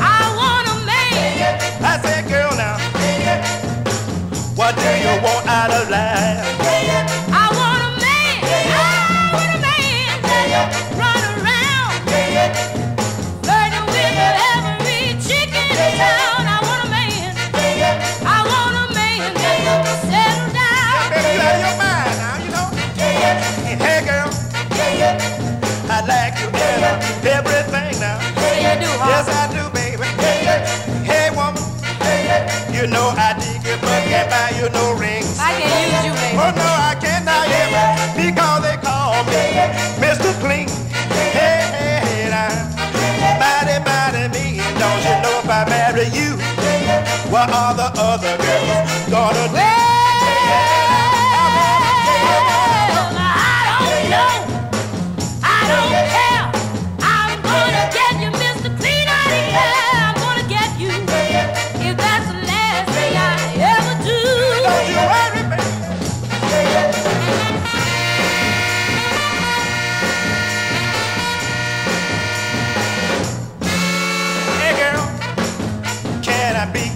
I want a man. I said, girl, now, what do you want out of life? I want a man. I want a man. Run around. Every. I want a man. I want a man. Settle down. Your mind now, you know. Hey, girl. I like. Everything now. Yes, I you no rings. I can't use you, baby. Oh no, I cannot hear me because they call me Mr. Clean. Hey, hey, hey, now. Mighty, mighty me. Don't you know if I marry you, what are the other girls gonna do? be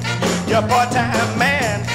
your part-time man.